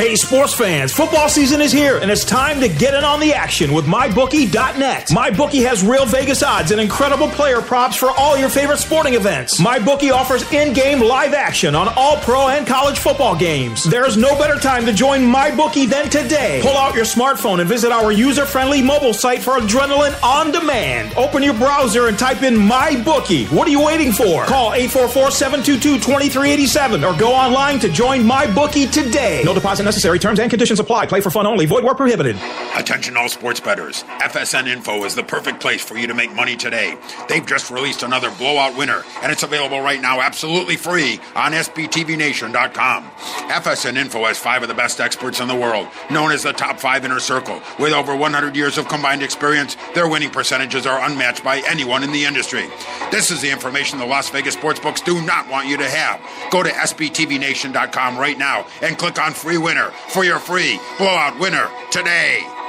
Hey, sports fans, football season is here, and it's time to get in on the action with MyBookie.net. MyBookie has real Vegas odds and incredible player props for all your favorite sporting events. MyBookie offers in game live action on all pro and college football games. There's no better time to join MyBookie than today. Pull out your smartphone and visit our user friendly mobile site for adrenaline on demand. Open your browser and type in MyBookie. What are you waiting for? Call 844 722 2387 or go online to join MyBookie today. No deposit necessary. Terms and conditions apply. Play for fun only. Void where prohibited. Attention all sports bettors. FSN Info is the perfect place for you to make money today. They've just released another blowout winner, and it's available right now absolutely free on SBTVNation.com. FSN Info has five of the best experts in the world, known as the top five inner circle. With over 100 years of combined experience, their winning percentages are unmatched by anyone in the industry. This is the information the Las Vegas sportsbooks do not want you to have. Go to SBTVNation.com right now and click on free winner for your free blowout winner today.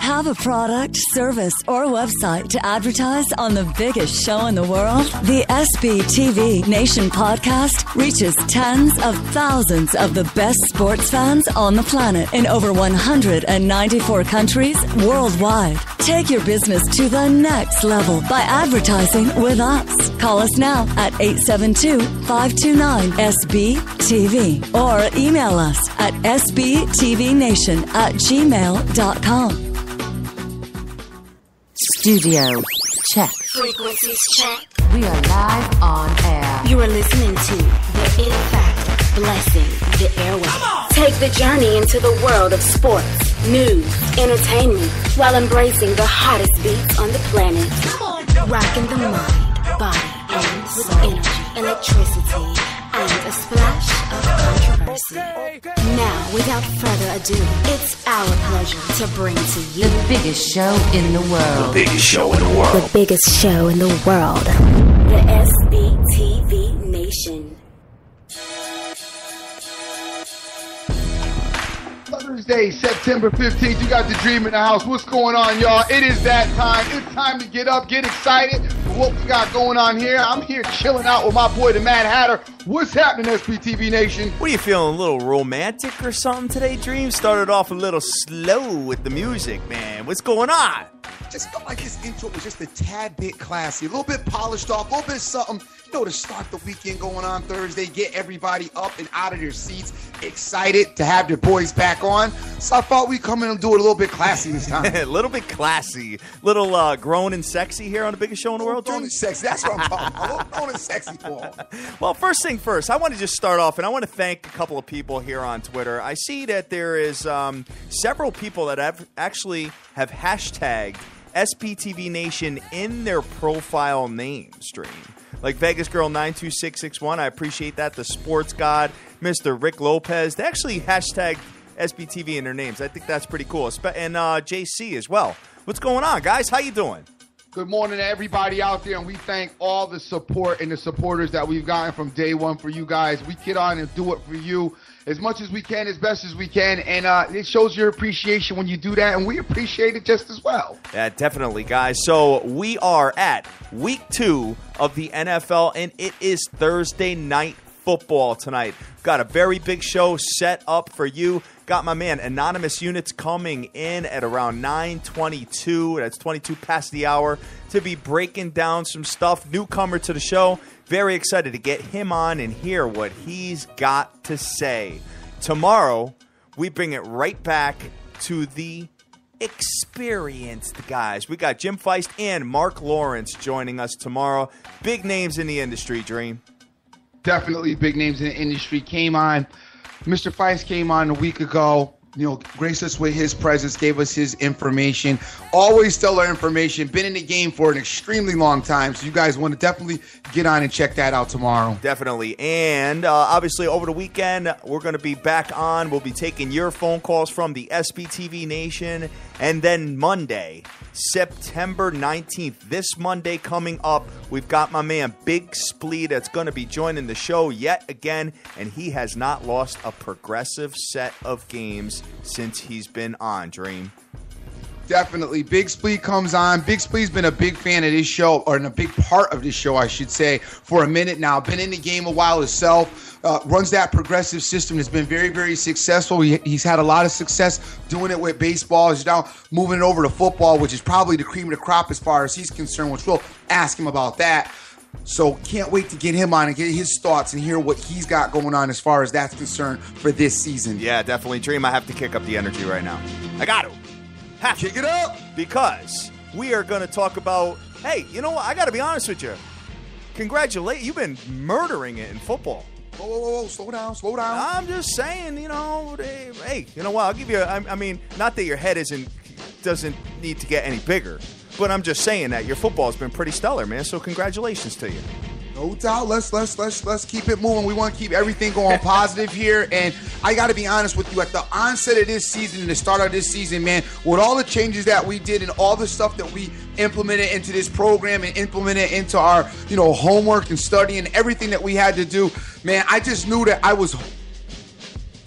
Have a product, service, or website to advertise on the biggest show in the world? The SBTV Nation podcast reaches tens of thousands of the best sports fans on the planet in over 194 countries worldwide. Take your business to the next level by advertising with us. Call us now at 872 529 SBTV or email us at sbtvnation at gmail.com. Studio check. Frequencies check. We are live on air. You are listening to the It Factor blessing the airwaves. Take the journey into the world of sports, news, entertainment, while embracing the hottest beats on the planet. Rocking the mind, body, and with energy, electricity, and a splash of controversy. Now, without further ado, it's our pleasure to bring to you The biggest show in the world. The Biggest show in the world. the biggest show in the world, the SBTV Nation. September 15th. You got the dream in the house. What's going on, y'all? It is that time. It's time to get up, get excited for what we got going on here. I'm here chilling out with my boy, the Mad Hatter. What's happening, SBTV Nation? What are you feeling? A little romantic or something today, Dream? Started off a little slow with the music, man. What's going on? Just felt like his intro was just a tad bit classy, a little bit polished off, a little bit something, you know, to start the weekend going on Thursday, get everybody up and out of their seats, excited to have their boys back on. So I thought we'd come in and do it a little bit classy this time. a little bit classy, little uh, grown and sexy here on the biggest show in the world, Grown and sexy. That's what I'm talking about. Grown and sexy for him. Well, first thing first, I want to just start off, and I want to thank a couple of people here on Twitter. I see that there is um, several people that have actually have hashtagged SBTV Nation in their profile name stream. Like Vegas Girl 92661, I appreciate that. The Sports God, Mr. Rick Lopez, they actually hashtag SBTV in their names. I think that's pretty cool. And uh, JC as well. What's going on, guys? How you doing? Good morning to everybody out there, and we thank all the support and the supporters that we've gotten from day one for you guys. We get on and do it for you as much as we can, as best as we can, and uh, it shows your appreciation when you do that, and we appreciate it just as well. Yeah, definitely, guys. So we are at week two of the NFL, and it is Thursday night football tonight. Got a very big show set up for you. Got my man Anonymous Units coming in at around 9:22. That's 22 past the hour to be breaking down some stuff. Newcomer to the show. Very excited to get him on and hear what he's got to say. Tomorrow, we bring it right back to the experienced guys. We got Jim Feist and Mark Lawrence joining us tomorrow. Big names in the industry, Dream. definitely big names in the industry came on. Mr. Feist came on a week ago. You know, graced us with his presence, gave us his information. Always stellar information. Been in the game for an extremely long time. So you guys want to definitely get on and check that out tomorrow. Definitely. And uh, obviously, over the weekend, we're going to be back on. We'll be taking your phone calls from the SBTV Nation. And then Monday, September 19th, this Monday coming up, we've got my man Big Splee that's going to be joining the show yet again. And he has not lost a progressive set of games since he's been on, Dream. Definitely. Big Splee comes on. Big Splee's been a big fan of this show, or in a big part of this show, I should say, for a minute now. Been in the game a while himself. Uh, runs that progressive system. Has been very, very successful. He, he's had a lot of success doing it with baseball. He's now moving it over to football, which is probably the cream of the crop as far as he's concerned, which we'll ask him about that. So can't wait to get him on and get his thoughts and hear what he's got going on as far as that's concerned for this season. Yeah, definitely. Dream, I have to kick up the energy right now. I got to. Kick it up. Because we are going to talk about, hey, you know what? I got to be honest with you. Congratulate. You've been murdering it in football. Whoa, whoa, whoa, whoa, slow down, slow down. I'm just saying, you know, hey, hey, you know what? I'll give you. I, I mean, not that your head isn't doesn't need to get any bigger, but I'm just saying that your football's been pretty stellar, man. So congratulations to you. No doubt. Let's let's let's let's keep it moving. We want to keep everything going positive here. And I got to be honest with you. At the onset of this season and the start of this season, man, with all the changes that we did and all the stuff that we implemented into this program and implemented into our you know homework and study and everything that we had to do, man, I just knew that I was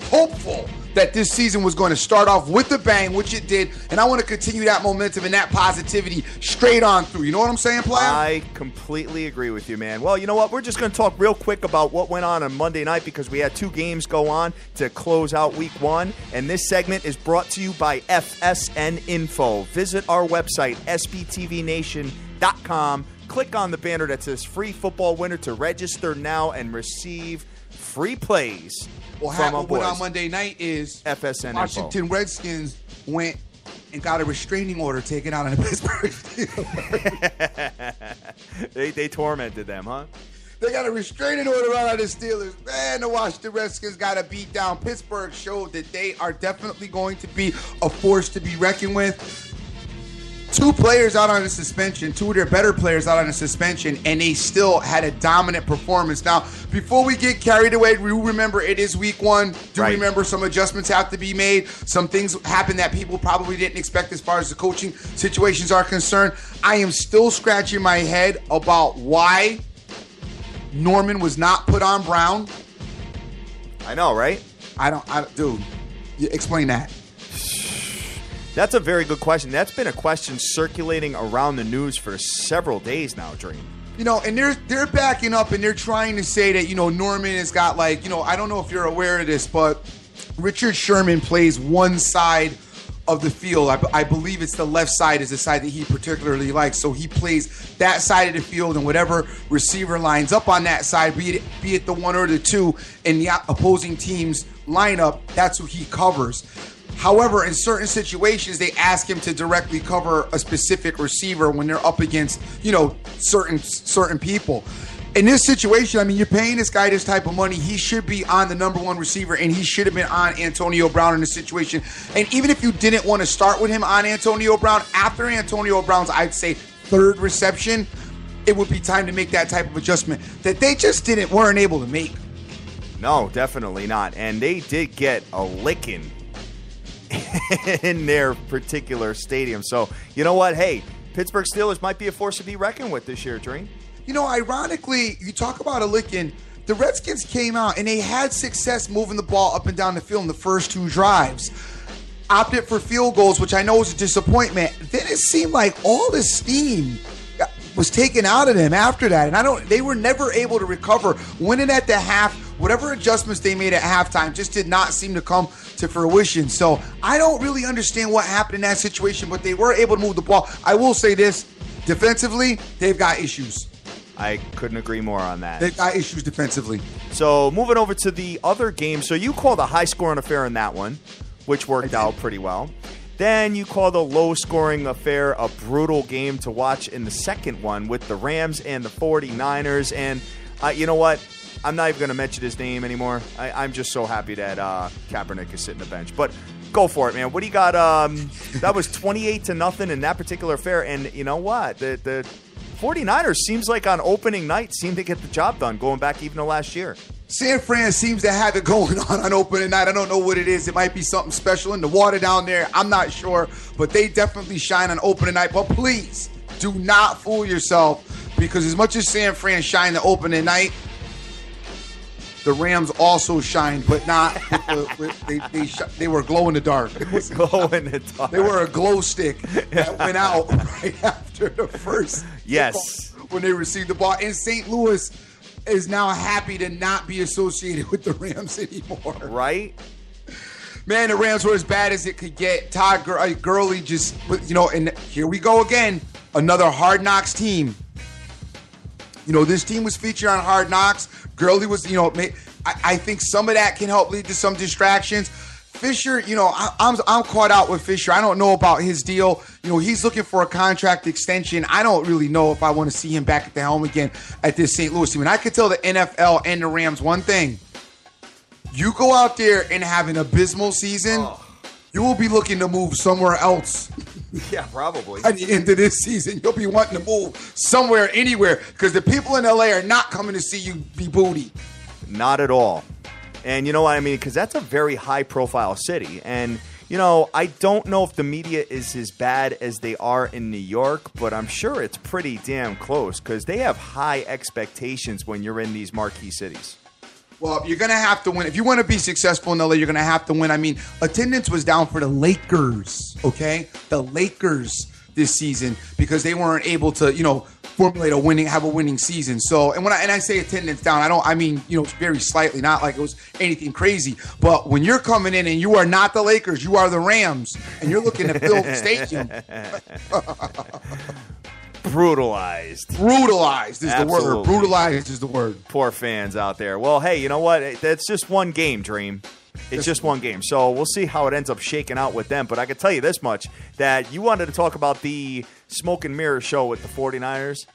hopeful that this season was going to start off with a bang, which it did, and I want to continue that momentum and that positivity straight on through. You know what I'm saying, player? I completely agree with you, man. Well, you know what? We're just going to talk real quick about what went on on Monday night because we had two games go on to close out week one. And this segment is brought to you by FSN Info. Visit our website, sbtvnation.com. Click on the banner that says free football winner to register now and receive free plays What from happened on Monday night is FSN Info. Washington Redskins went and got a restraining order taken out on the Pittsburgh Steelers. they, they tormented them, huh? They got a restraining order out on the Steelers. Man, the Washington Redskins got a beat down. Pittsburgh showed that they are definitely going to be a force to be reckoned with. Two players out on a suspension, two of their better players out on a suspension, and they still had a dominant performance. Now, before we get carried away, we remember it is week one. Do Right. remember some adjustments have to be made. Some things happen that people probably didn't expect as far as the coaching situations are concerned. I am still scratching my head about why Norman was not put on Brown. I know, right? I don't, I, dude, you- explain that. That's a very good question. That's been a question circulating around the news for several days now, Dream. You know, and they're they're backing up and they're trying to say that you know Norman has got like you know I don't know if you're aware of this, but Richard Sherman plays one side of the field. I, I believe it's the left side is the side that he particularly likes. So he plays that side of the field, and whatever receiver lines up on that side, be it be it the one or the two in the opposing team's lineup, that's who he covers. However, in certain situations, they ask him to directly cover a specific receiver when they're up against, you know, certain certain people. In this situation, I mean, you're paying this guy this type of money. He should be on the number one receiver, and he should have been on Antonio Brown in this situation. And even if you didn't want to start with him on Antonio Brown, after Antonio Brown's, I'd say, third reception, it would be time to make that type of adjustment that they just didn't weren't able to make. No, definitely not. And they did get a licking in their particular stadium. So, you know what? Hey, Pittsburgh Steelers might be a force to be reckoned with this year, Dream. You know, ironically, you talk about a licking. The Redskins came out and they had success moving the ball up and down the field in the first two drives. Opted for field goals, which I know is a disappointment. Then it seemed like all the steam was taken out of them after that, and I don't. They were never able to recover. Winning at the half, whatever adjustments they made at halftime, just did not seem to come to fruition. So I don't really understand what happened in that situation, but they were able to move the ball. I will say this: defensively, they've got issues. I couldn't agree more on that. They've got issues defensively. So, moving over to the other game. So, you called a high scoring affair in that one, which worked out pretty well. Then you called a low scoring affair a brutal game to watch in the second one with the Rams and the 49ers. And uh, you know what? I'm not even going to mention his name anymore. I, I'm just so happy that uh, Kaepernick is sitting the bench. But go for it, man. What do you got? Um, that was 28 to nothing in that particular affair. And you know what? The, the 49ers seems like on opening night seem to get the job done going back even to last year. San Fran seems to have it going on on opening night. I don't know what it is. It might be something special in the water down there. I'm not sure, but they definitely shine on opening night. But please do not fool yourself because as much as San Fran shine the opening night, the Rams also shined, but not. With with, they they, sh- they were glow in the dark. Glow in the dark. They were a glow stick that went out right after the first. Yes. when they received the ball, and St. Louis is now happy to not be associated with the Rams anymore. Right? Man, the Rams were as bad as it could get. Todd Gur- uh, Gurley just, you know, and here we go again. Another Hard Knocks team. You know, this team was featured on Hard Knocks. Gurley was, you know, I, I think some of that can help lead to some distractions. Fisher, you know, I, I'm I'm caught out with Fisher. I don't know about his deal. You know, he's looking for a contract extension. I don't really know if I want to see him back at the helm again at this St. Louis team. And I could tell the NFL and the Rams one thing: you go out there and have an abysmal season, oh. You will be looking to move somewhere else Yeah, probably. at the end of this season. You'll be wanting to move somewhere, anywhere, because the people in LA are not coming to see you be booty. Not at all. And you know what I mean? Because that's a very high profile city. And, you know, I don't know if the media is as bad as they are in New York, but I'm sure it's pretty damn close because they have high expectations when you're in these marquee cities. Well, you're gonna have to win if you want to be successful in LA. You're gonna have to win. I mean, attendance was down for the Lakers. Okay, the Lakers this season because they weren't able to, you know, formulate a winning, have a winning season. So, and when I and I say attendance down, I don't, I mean, you know, it's very slightly, not like it was anything crazy. But when you're coming in and you are not the Lakers, you are the Rams, and you're looking to fill the stadium, Brutalized. brutalized is the word. Brutalized is the word. Poor fans out there. Well, hey, you know what? That's just one game, Dream. It's just one game. So we'll see how it ends up shaking out with them. But I can tell you this much that you wanted to talk about the smoke and mirror show with the 49ers.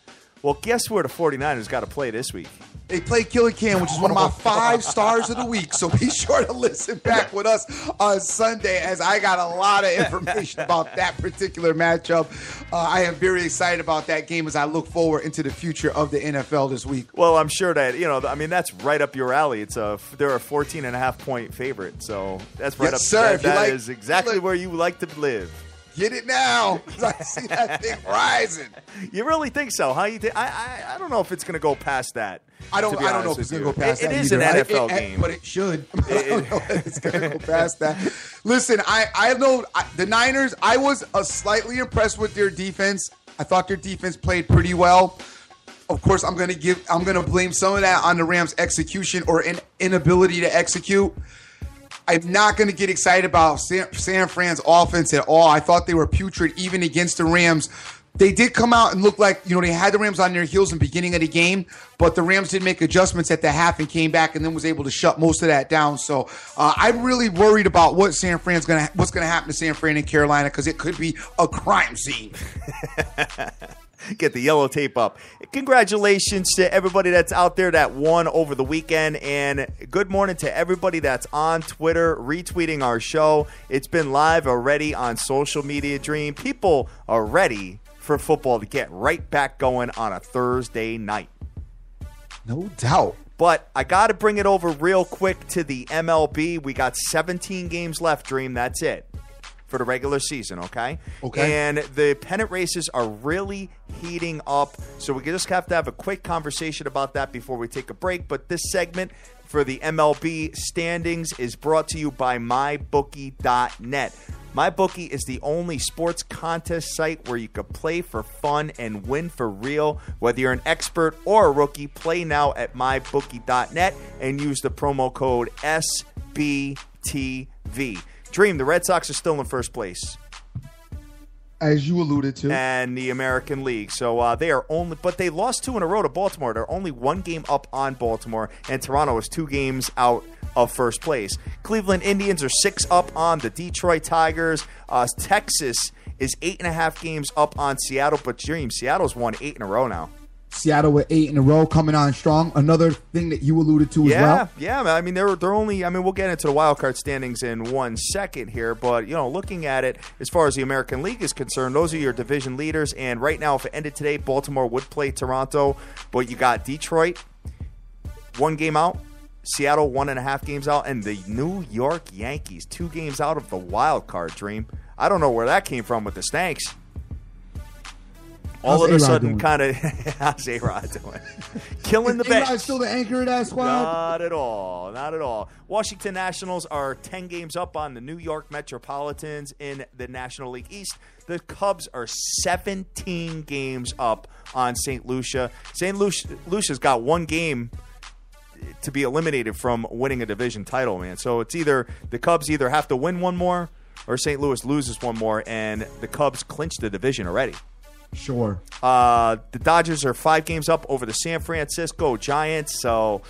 Well, guess where the 49ers got to play this week? They play Killican, which is one of my five stars of the week. So be sure to listen back with us on Sunday as I got a lot of information about that particular matchup. Uh, I am very excited about that game as I look forward into the future of the NFL this week. Well, I'm sure that, you know, I mean, that's right up your alley. It's a, they're a 14 and a half point favorite. So that's right Yes, up sir. That, that like- is exactly look- where you like to live. Get it now. I see that thing rising. You really think so? Huh? You thi- I, I I don't know if it's going to go past that. I don't. I don't know if it's going to go past It- that. It is either. an NFL it- it- game. but it should. I don't know if it's going to go past that. Listen, I I know I, the Niners. I was uh, slightly impressed with their defense. I thought their defense played pretty well. Of course, I'm going to give. I'm going to blame some of that on the Rams' execution or in, inability to execute. I'm not going to get excited about San, San Fran's offense at all. I thought they were putrid even against the Rams. They did come out and look like, you know, they had the Rams on their heels in the beginning of the game, but the Rams did make adjustments at the half and came back and then was able to shut most of that down. So uh, I'm really worried about what San Fran's going to, what's going to happen to San Fran and Carolina because it could be a crime scene. get the yellow tape up. Congratulations to everybody that's out there that won over the weekend. And good morning to everybody that's on Twitter retweeting our show. It's been live already on social media, Dream. People are ready for football to get right back going on a Thursday night. No doubt. But I got to bring it over real quick to the MLB. We got 17 games left, Dream. That's it for the regular season, okay? Okay. And the pennant races are really heating up. So we just have to have a quick conversation about that before we take a break. But this segment for the MLB standings is brought to you by MyBookie.net. MyBookie is the only sports contest site where you can play for fun and win for real. Whether you're an expert or a rookie, play now at MyBookie.net and use the promo code SBTV. Dream, the Red Sox are still in first place As you alluded to. and the American League. So uh, they are only, but they lost two in a row to Baltimore. They're only one game up on Baltimore, and Toronto is two games out of first place. Cleveland Indians are six up on the Detroit Tigers. Uh, Texas is eight and a half games up on Seattle, but Dream, Seattle's won eight in a row now. Seattle with eight in a row coming on strong. Another thing that you alluded to as well. Yeah, yeah. I mean, they're they're only. I mean, we'll get into the wild card standings in one second here, but you know, looking at it as far as the American League is concerned, those are your division leaders. And right now, if it ended today, Baltimore would play Toronto, but you got Detroit one game out, Seattle one and a half games out, and the New York Yankees two games out of the wild card dream. I don't know where that came from with the Stanks. all How's of a A-Rod sudden kind of how's A Rod doing? Killing the A-Rod's bench. still the anchor of that squad. Not at all. Not at all. Washington Nationals are 10 games up on the New York Metropolitans in the National League East. The Cubs are 17 games up on St. Lucia. St. Lucia, Lucia's got one game to be eliminated from winning a division title, man. So it's either the Cubs either have to win one more or St. Louis loses one more, and the Cubs clinch the division already. Sure. Uh, the Dodgers are five games up over the San Francisco Giants. So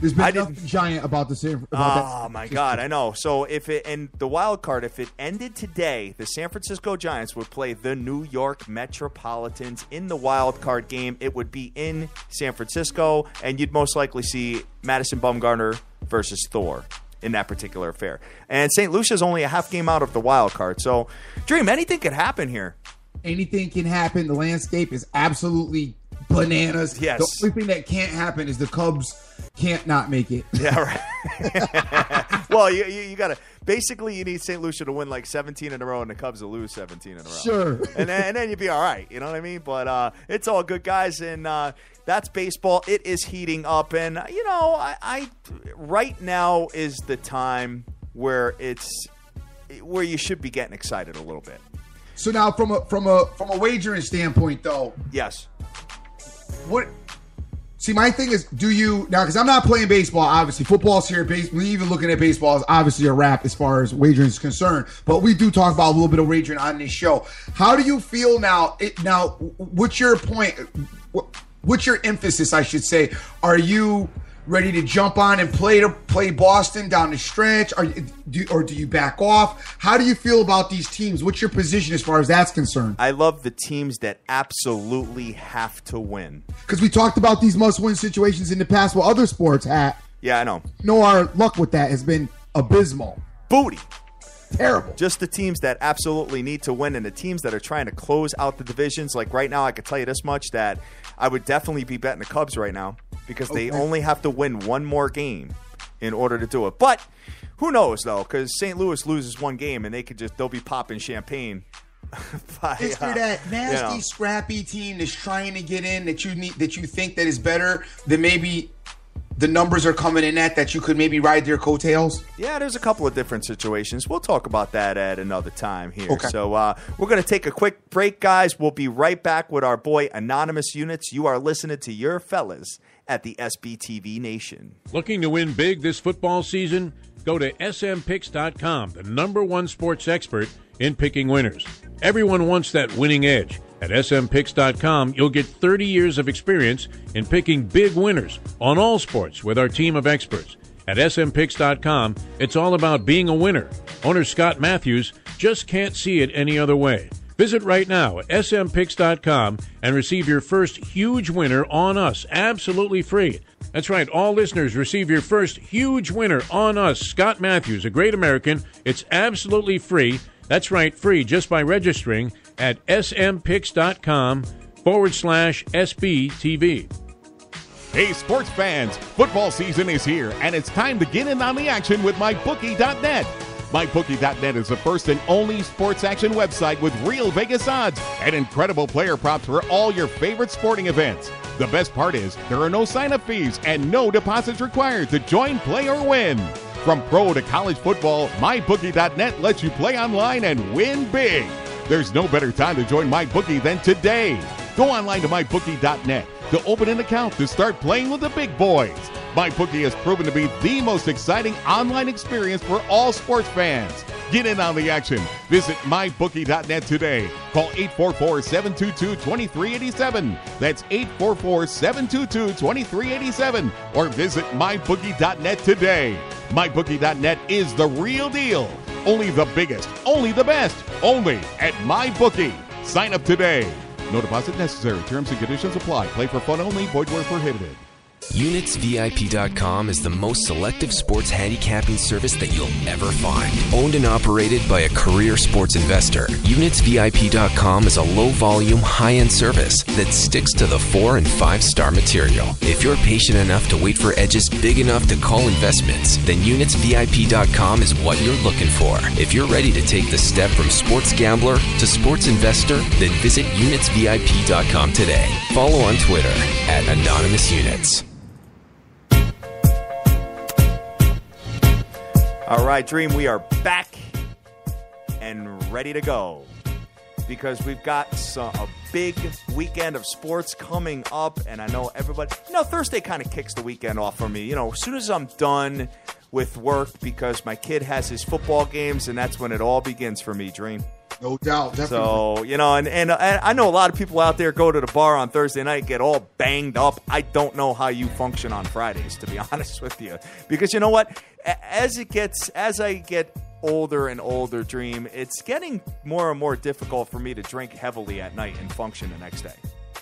There's been I nothing didn't- giant about the San. About Oh my God, I know. So if it and the wild card, if it ended today, the San Francisco Giants would play the New York Metropolitans in the wild card game. It would be in San Francisco, and you'd most likely see Madison Bumgarner versus Thor in that particular affair. And St. Lucia's only a half game out of the wild card. So, Dream, anything could happen here. anything can happen. The landscape is absolutely bananas. Yes. The only thing that can't happen is the Cubs can't not make it. Yeah, right. well, you, you, you got to basically you need St. Lucia to win like 17 in a row and the Cubs to lose 17 in a row. Sure. and then, and then you'd be all right. You know what I mean? But uh, it's all good, guys, and uh, that's baseball. It is heating up, and uh, you know, I, I right now is the time where it's where you should be getting excited a little bit. So now, from a from a from a wagering standpoint, though, Yes. what? See, my thing is, do you now? Because I'm not playing baseball. Obviously, football's here. Base, even looking at baseball is obviously a wrap as far as wagering is concerned. But we do talk about a little bit of wagering on this show. How do you feel now? It, now, what's your point? What, what's your emphasis? I should say. Are you ready to jump on and play to play Boston down the stretch? Are you, do, or do you back off? How do you feel about these teams? What's your position as far as that's concerned? I love the teams that absolutely have to win. Because we talked about these must-win situations in the past with other sports. Hat. Yeah, I know. know our luck with that has been abysmal. Booty. Terrible. Just the teams that absolutely need to win and the teams that are trying to close out the divisions. Like right now, I could tell you this much that I would definitely be betting the Cubs right now because they only have to win one more game in order to do it. But who knows though? Because St. Louis loses one game and they could just they'll be popping champagne. by, Is there uh, that you nasty, know. scrappy team that's trying to get in that you need that you think that is better than maybe the numbers are coming in at that you could maybe ride their coattails? Yeah, there's a couple of different situations. We'll talk about that at another time here. Okay. So uh, we're going to take a quick break, guys. We'll be right back with our boy Anonymous Units. You are listening to your fellas at the SBTV Nation. Looking to win big this football season? Go to smpicks.com, the number one sports expert in picking winners. Everyone wants that winning edge. At smpicks.com, you'll get 30 years of experience in picking big winners on all sports with our team of experts. At smpicks.com, it's all about being a winner. Owner Scott Matthews just can't see it any other way. Visit right now at smpicks.com and receive your first huge winner on us absolutely free. That's right, all listeners receive your first huge winner on us, Scott Matthews, a great American. It's absolutely free. That's right, free just by registering at smpicks.com forward slash SBTV. Hey, sports fans, football season is here, and it's time to get in on the action with MyBookie.net. MyBookie.net is the first and only sports action website with real Vegas odds and incredible player props for all your favorite sporting events. The best part is there are no sign-up fees and no deposits required to join, play, or win. From pro to college football, MyBookie.net lets you play online and win big. There's no better time to join MyBookie than today. Go online to MyBookie.net to open an account to start playing with the big boys. MyBookie has proven to be the most exciting online experience for all sports fans. Get in on the action. Visit mybookie.net today. Call 844-722-2387. That's 844-722-2387 or visit mybookie.net today. MyBookie.net is the real deal. Only the biggest, only the best, only at MyBookie. Sign up today. No deposit necessary. Terms and conditions apply. Play for fun only. Void where prohibited. UnitsVIP.com is the most selective sports handicapping service that you'll ever find. Owned and operated by a career sports investor, UnitsVIP.com is a low volume, high end service that sticks to the four and five star material. If you're patient enough to wait for edges big enough to call investments, then UnitsVIP.com is what you're looking for. If you're ready to take the step from sports gambler to sports investor, then visit UnitsVIP.com today. Follow on Twitter at Anonymous Units. All right, Dream, we are back and ready to go because we've got some, a big weekend of sports coming up, and I know everybody. You know, Thursday kind of kicks the weekend off for me. You know, as soon as I'm done with work because my kid has his football games, and that's when it all begins for me, Dream. No doubt. Definitely. So you know, and, and and I know a lot of people out there go to the bar on Thursday night, get all banged up. I don't know how you function on Fridays, to be honest with you, because you know what? As it gets, as I get older and older, Dream, it's getting more and more difficult for me to drink heavily at night and function the next day.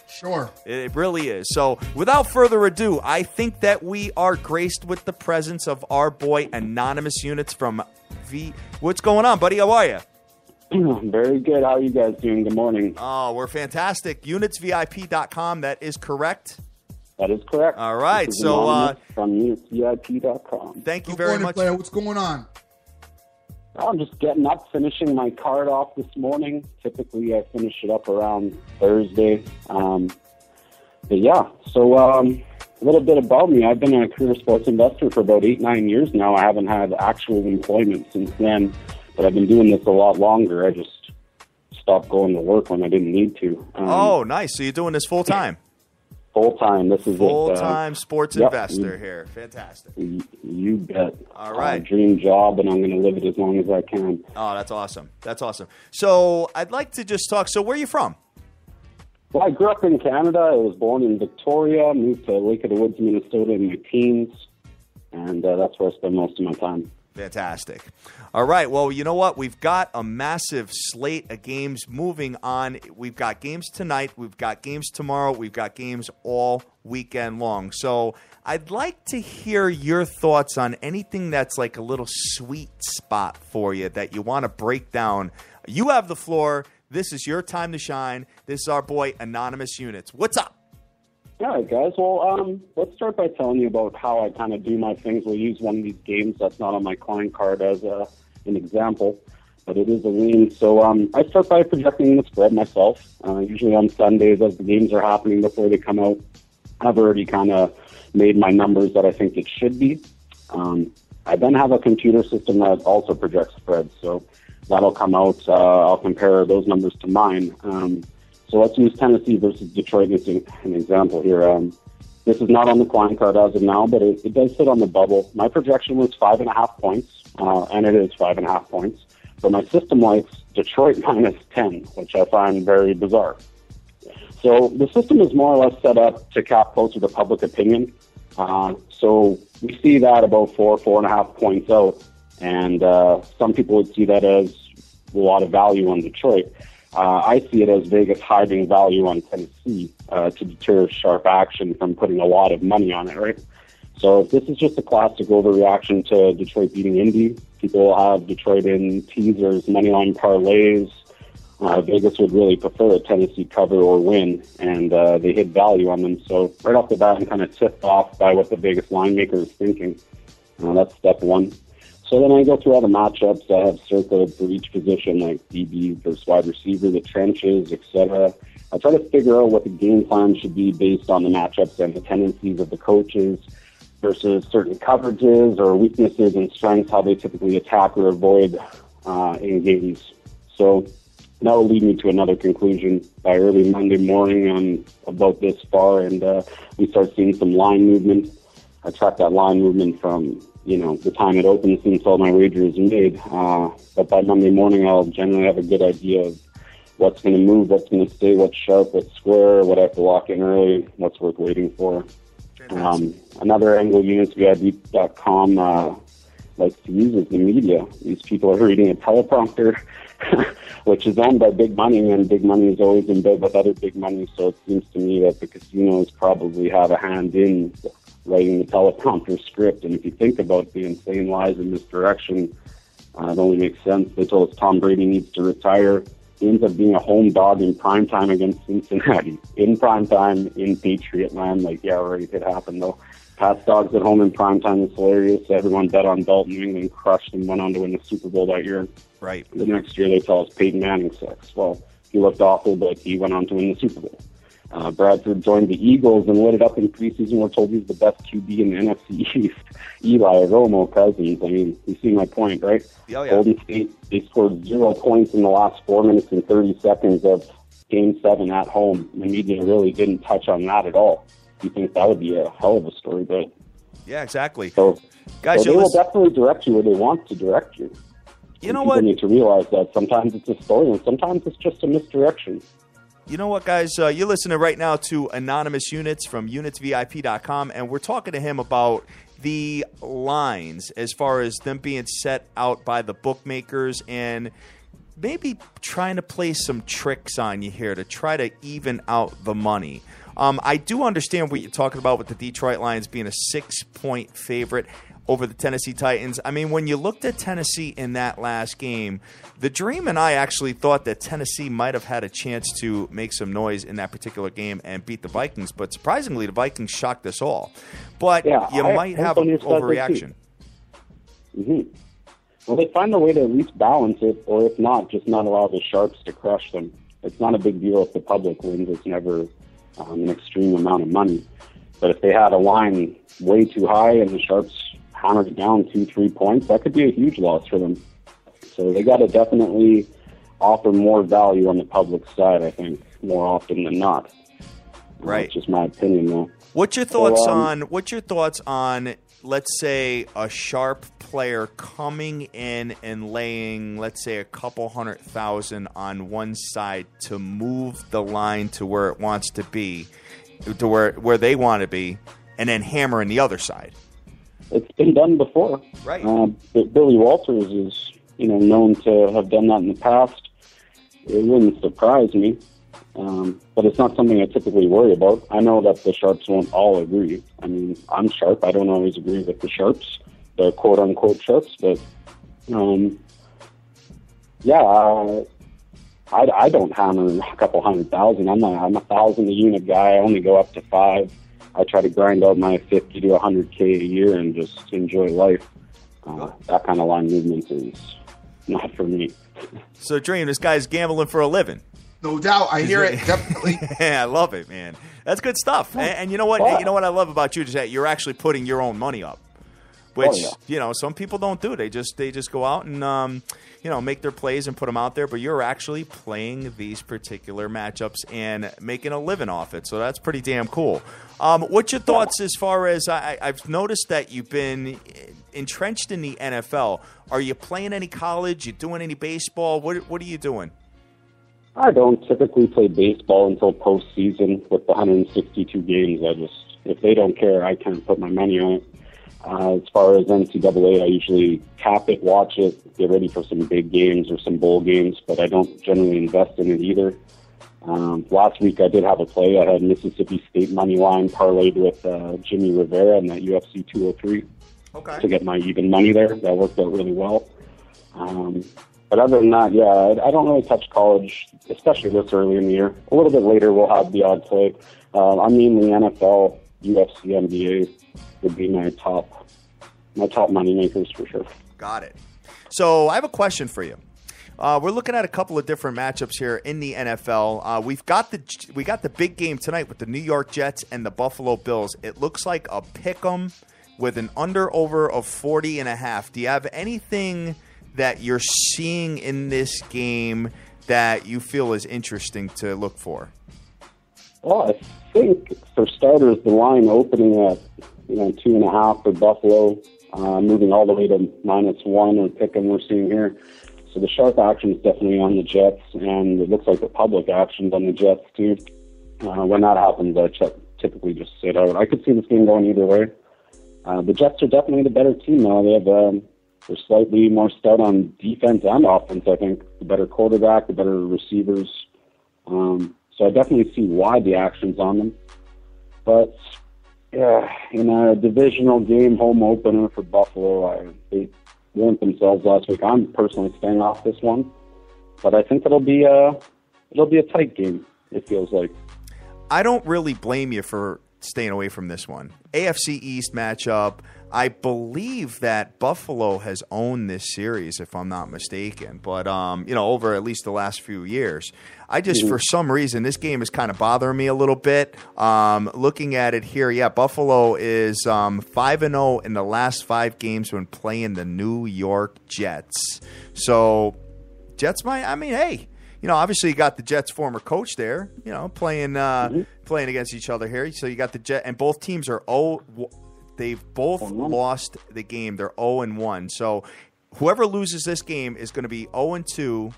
Sure. It really is. So, without further ado, I think that we are graced with the presence of our boy Anonymous Units from V. What's going on, buddy? How are you? Very good. How are you guys doing? Good morning. Oh, we're fantastic. Unitsvip.com. That is correct. That is correct. All right. So, uh, Anonymous from unitsvip.com. thank you Good very morning, much. player. What's going on? I'm just getting up, finishing my card off this morning. Typically, I finish it up around Thursday. Um, but yeah, so um, a little bit about me. I've been a career sports investor for about eight, nine years now. I haven't had actual employment since then, but I've been doing this a lot longer. I just stopped going to work when I didn't need to. Um, Oh, nice. So, you're doing this full time? full time. This is uh, Full time sports yep, investor you- here. Fantastic. You, you bet. All right. Uh, dream job, and I'm going to live it as long as I can. Oh, that's awesome. That's awesome. So, I'd like to just talk. So, where are you from? Well, I grew up in Canada. I was born in Victoria, moved to Lake of the Woods, Minnesota in my teens, and uh, that's where I spend most of my time. Fantastic. All right. Well, you know what? We've got a massive slate of games moving on. We've got games tonight. We've got games tomorrow. We've got games all weekend long. So I'd like to hear your thoughts on anything that's like a little sweet spot for you that you want to break down. You have the floor. This is your time to shine. This is our boy, Anonymous Units. What's up? All right, guys. Well, um, let's start by telling you about how I kind of do my things. We'll use one of these games that's not on my client card as a, an example, but it is a lean. So um, I start by projecting the spread myself. Uh, usually on Sundays, as the games are happening before they come out, I've already kind of made my numbers that I think it should be. Um, I then have a computer system that also projects spreads. So that'll come out. Uh, I'll compare those numbers to mine. Um, so let's use Tennessee versus Detroit as an example here. Um, this is not on the client card as of now, but it, it does sit on the bubble. My projection was five and a half points, uh, and it is five and a half points. But my system likes Detroit minus 10, which I find very bizarre. So the system is more or less set up to cap closer to public opinion. Uh, so we see that about four, four and a half points out. And uh, some people would see that as a lot of value on Detroit. Uh, I see it as Vegas hiding value on Tennessee uh, to deter sharp action from putting a lot of money on it, right? So if this is just a classic overreaction to Detroit beating Indy, people have Detroit in teasers, moneyline parlays. Uh, Vegas would really prefer a Tennessee cover or win, and uh, they hit value on them. So right off the bat, I'm kind of tipped off by what the Vegas line maker is thinking. Uh, that's step one. So then I go through all the matchups I have circled for each position, like DB versus wide receiver, the trenches, etc. I try to figure out what the game plan should be based on the matchups and the tendencies of the coaches versus certain coverages or weaknesses and strengths, how they typically attack or avoid uh, in games. So that will lead me to another conclusion by early Monday morning on about this far, and uh, we start seeing some line movement. I track that line movement from you know the time it opens since all my wagers are made. Uh, but by Monday morning, I'll generally have a good idea of what's going to move, what's going to stay, what's sharp, what's square, what I have to lock in early, what's worth waiting for. Um, another angle, unitsvip.com uh, likes to use is the media. These people are reading a teleprompter, which is owned by big money, and big money is always in bed with other big money. So it seems to me that the casinos probably have a hand in writing the teleprompter script. And if you think about the insane lies and misdirection, uh, it only makes sense. They told us Tom Brady needs to retire. He ends up being a home dog in prime time against Cincinnati. In prime time, in Patriot land. Like, yeah, right, it happened though. Pats dogs at home in prime time is hilarious. Everyone bet on Dalton. New England crushed and went on to win the Super Bowl that year. Right. The next year they tell us Peyton Manning sucks. Well, he looked awful, but he went on to win the Super Bowl. Uh, Bradford joined the Eagles and lit it up in preseason. We're told he's the best QB in the NFC East. Eli Romo Cousins. I mean, you see my point, right? Oh, yeah. Golden State, they scored zero points in the last four minutes and 30 seconds of Game 7 at home. The media really didn't touch on that at all. You think that would be a hell of a story, but Yeah, exactly. so, Guys, so they you're will listen- definitely direct you where they want to direct you. You And know people what? need to realize that sometimes it's a story and sometimes it's just a misdirection. You know what, guys? Uh, you're listening right now to Anonymous Units from unitsvip.com, and we're talking to him about the lines as far as them being set out by the bookmakers and maybe trying to play some tricks on you here to try to even out the money. Um, I do understand what you're talking about with the Detroit Lions being a six point favorite over the Tennessee Titans. I mean, when you looked at Tennessee in that last game, the Dream and I actually thought that Tennessee might have had a chance to make some noise in that particular game and beat the Vikings, but surprisingly, the Vikings shocked us all. But Yeah, you I- might I have an thought they did too. overreaction. hmm Well, they find a way to at least balance it, or if not, just not allow the sharps to crush them. It's not a big deal if the public wins. It's never um, an extreme amount of money. But if they had a line way too high and the sharps hammered down two, three points, that could be a huge loss for them. So they got to definitely offer more value on the public side. I think more often than not. Right. That's just my opinion, though. What's your thoughts So, um, on what's your thoughts on let's say a sharp player coming in and laying let's say a couple hundred thousand on one side to move the line to where it wants to be to where where they want to be and then hammering the other side. It's been done before. Right. Uh, Billy Walters is, you know, known to have done that in the past. It wouldn't surprise me, um, but it's not something I typically worry about. I know that the sharps won't all agree. I mean, I'm sharp. I don't always agree with the sharps, the quote unquote sharps, but um, yeah, uh, I, I don't hammer a couple hundred thousand. I'm a, I'm a thousand a unit guy. I only go up to five. I try to grind out my 50 to 100k a year and just enjoy life. Uh, that kind of line movement is not for me. So Dream, this guy's gambling for a living. No doubt. I hear it. Definitely. yeah, I love it, man. That's good stuff. And, and you know what? You know what I love about you is that you're actually putting your own money up, which Oh, yeah. you know some people don't do. They just they just go out and um, you know make their plays and put them out there. But you're actually playing these particular matchups and making a living off it. So that's pretty damn cool. Um, what's your thoughts as far as I, I've noticed that you've been entrenched in the NFL? Are you playing any college? You doing any baseball? What what are you doing? I don't typically play baseball until postseason with the 162 games. I just, if they don't care, I can't put my money on it. Uh, as far as NCAA, I usually cap it, watch it, get ready for some big games or some bowl games, but I don't generally invest in it either. Um, last week I did have a play. I had Mississippi State money line parlayed with uh, Jimmie Rivera and that UFC 203 Okay. to get my even money there. That worked out really well. Um, but other than that, yeah, I, I don't really touch college, especially this early in the year. A little bit later, we'll have the odd play. Uh, I mean, the NFL, UFC, NBA would be my top, my top money makers for sure. Got it. So I have a question for you. Uh, we're looking at a couple of different matchups here in the NFL. Uh, we've got the we got the big game tonight with the New York Jets and the Buffalo Bills. It looks like a pick 'em with an under over of 40 and a half. Do you have anything that you're seeing in this game that you feel is interesting to look for? Well, I think for starters, the line opening at you know two and a half for Buffalo, uh, moving all the way to minus one or pick 'em we're seeing here. So the sharp action is definitely on the Jets, and it looks like the public action's on the Jets too. Uh, when that happens, I ch- typically just sit out. I could see this game going either way. Uh, the Jets are definitely the better team now. They have um, they're slightly more stout on defense and offense. I think the better quarterback, the better receivers. Um, so I definitely see why the action's on them. But Yeah, in a divisional game home opener for Buffalo, I, they ruined themselves last week. I'm personally staying off this one, but I think it'll be a it'll be a tight game. It feels like. I don't really blame you for staying away from this one. AFC East matchup. I believe that Buffalo has owned this series, if I'm not mistaken. But um, you know, over at least the last few years, I just Mhm. for some reason this game is kind of bothering me a little bit. Um, looking at it here, yeah, Buffalo is um, five and zero in the last five games when playing the New York Jets. So Jets might. I mean, hey, you know, obviously you got the Jets' former coach there. You know, playing uh, playing against each other here. So you got the Jet, and both teams are oh, they've both lost the game. They're zero and one. So whoever loses this game is going to be zero and two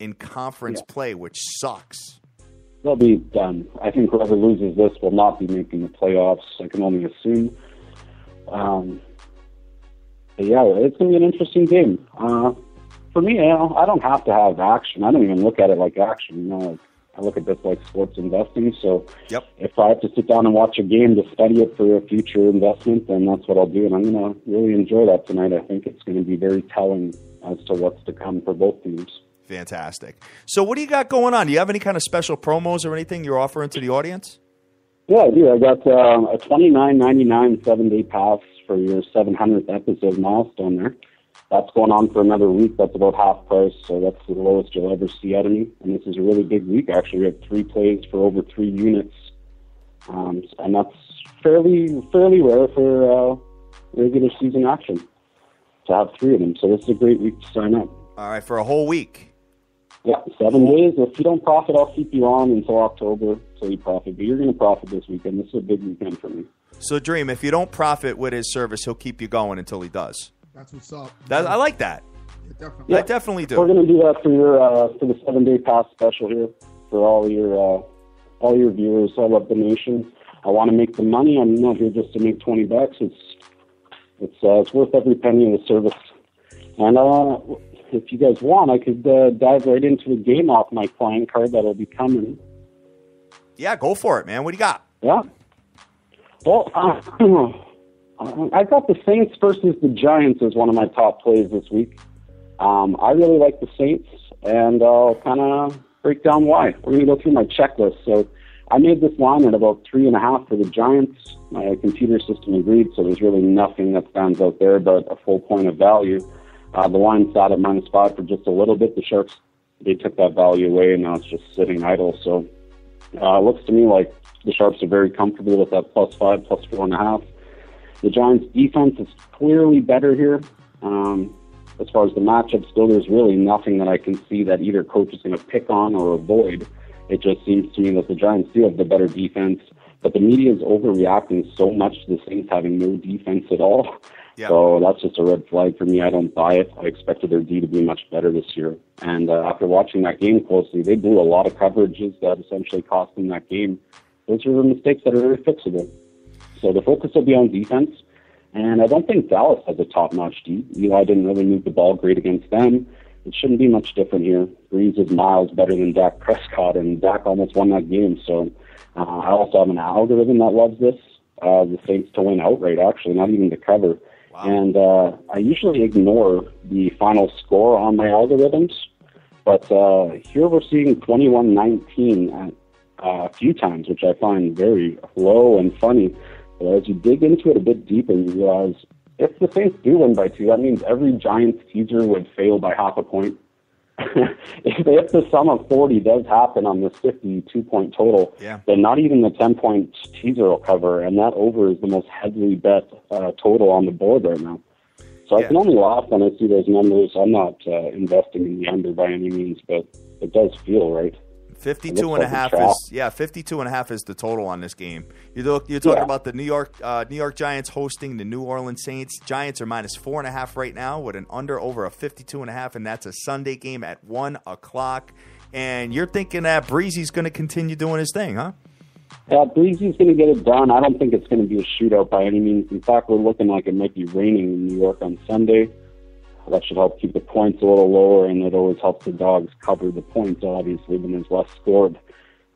in conference play, which sucks. They'll be done. I think whoever loses this will not be making the playoffs. I can only assume. Um, yeah, it's going to be an interesting game. Uh, for me, you know, I don't have to have action. I don't even look at it like action. You know, like I look at this like sports investing. So yep. if I have to sit down and watch a game to study it for a future investment, then that's what I'll do. And I'm going to really enjoy that tonight. I think it's going to be very telling as to what's to come for both teams. Fantastic. So what do you got going on? Do you have any kind of special promos or anything you're offering to the audience? Yeah, I do. I got uh, a twenty nine ninety nine seven day pass for your seven hundredth episode milestone there. That's going on for another week. That's about half price, so that's the lowest you'll ever see out of me. And this is a really big week. Actually, we have three plays for over three units, um, and that's fairly fairly rare for uh, regular season action to have three of them. So this is a great week to sign up. All right, for a whole week. Yeah, seven days. If you don't profit, I'll keep you on until October till you profit. But you're going to profit this weekend. This is a big weekend for me. So Dream, if you don't profit with his service, he'll keep you going until he does. That's what's up. That, I like that. definitely. I definitely do. We're going to do that for your uh, for the seven day pass special here for all your uh, all your viewers all of the nation. I want to make the money. I'm not here just to make twenty bucks. It's it's uh, it's worth every penny of the service. And uh, if you guys want, I could uh, dive right into a game off my client card that'll be coming. Yeah, go for it, man. What do you got? Yeah. Well, uh, I got the Saints versus the Giants as one of my top plays this week. Um, I really like the Saints, and I'll kind of break down why. We're going to go through my checklist. So I made this line at about three and a half for the Giants. My computer system agreed, so there's really nothing that stands out there but a full point of value. Uh, the line sat at minus five for just a little bit. The Sharps, they took that value away, and now it's just sitting idle. So uh, it looks to me like the Sharps are very comfortable with that plus five, plus four and a half. The Giants' defense is clearly better here. Um, as far as the matchup, still there's really nothing that I can see that either coach is going to pick on or avoid. It just seems to me that the Giants do have the better defense, but the media is overreacting so much to the Saints having no defense at all. So that's just a red flag for me. I don't buy it. I expected their D to be much better this year. And uh, after watching that game closely, they blew a lot of coverages that essentially cost them that game. Those are the mistakes that are very fixable. So the focus will be on defense. And I don't think Dallas has a top-notch D. Eli didn't really move the ball great against them. It shouldn't be much different here. Brees is miles better than Dak Prescott, and Dak almost won that game. So uh, I also have an algorithm that loves this. Uh, the Saints to win outright, actually, not even to cover. And uh, I usually ignore the final score on my algorithms, but uh, here we're seeing 21-19 at, uh, a few times, which I find very low and funny. But as you dig into it a bit deeper, you realize if the Saints do win by two, that means every Giants teaser would fail by half a point. if, if the sum of 40 does happen on this 52 point total, Yeah. then not even the 10 point teaser will cover, and that over is the most heavily bet uh, total on the board right now. So I can only laugh when I see those numbers. I'm not uh, investing in the under by any means, but it does feel right. 52 and a half is yeah 52 and a half is the total on this game you're, look- you're talking Yeah. about the new york uh, new york giants hosting the new orleans saints giants are minus four and a half right now with an under over a 52 and a half and that's a sunday game at one o'clock and you're thinking that breezy's going to continue doing his thing huh Yeah, Breezy's going to get it done. I don't think it's going to be a shootout by any means. In fact, we're looking like it might be raining in New York on Sunday. That should help keep the points a little lower, and it always helps the dogs cover the points, obviously, when there's less scored,